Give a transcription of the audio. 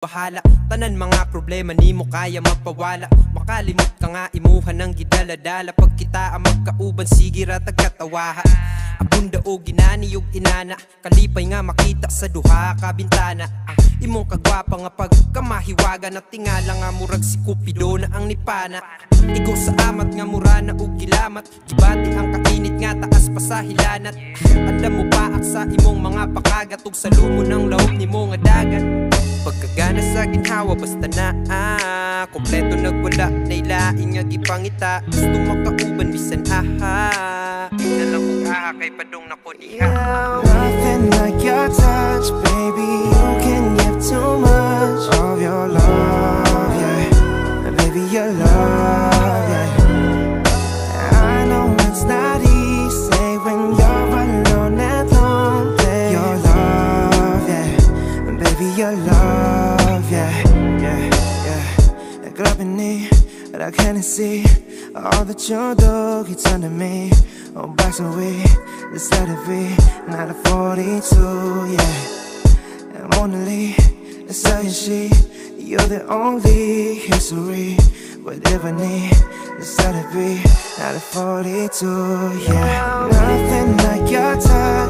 bahala. Tanan mga problema ni mo kaya magpawala Makalimot ka nga imuha ng gidaladala. Pag kita ang magkauban sige ra tagkatawaha. Abunda o ginani yung inana. Kalipay nga makita sa duha ka bintana. Ang imong kagwapa nga pagkamahiwaga. Na tingala nga murag si Cupido na ang nipana. Ikaw sa amat nga murana o gilamat Gibati ang kainit nga taas pa sa hilanat. Alam mo pa ak sa imong mga pakagatog Sa lumo ng lahom ni mo nga dagat. Pagkagana ginhawa basta na ah Kompleto nagwala Nailain nga gipangita Gusto makauban bisan aha Na aha kay padong na ko diha ah. Nothing like your touch, baby. You can give too much of your love, yeah. Baby, your love, yeah. I know it's not easy when you're alone lonely. Your love, yeah. Baby, your love, yeah, yeah, yeah. I'm grabbing but I can't see all that you do. It's under me, oh, back away. Just let it be, not a 42, yeah. And only the saying she, you're the only history. Whatever need, just let it be, not a 42, yeah. Nothing like your touch.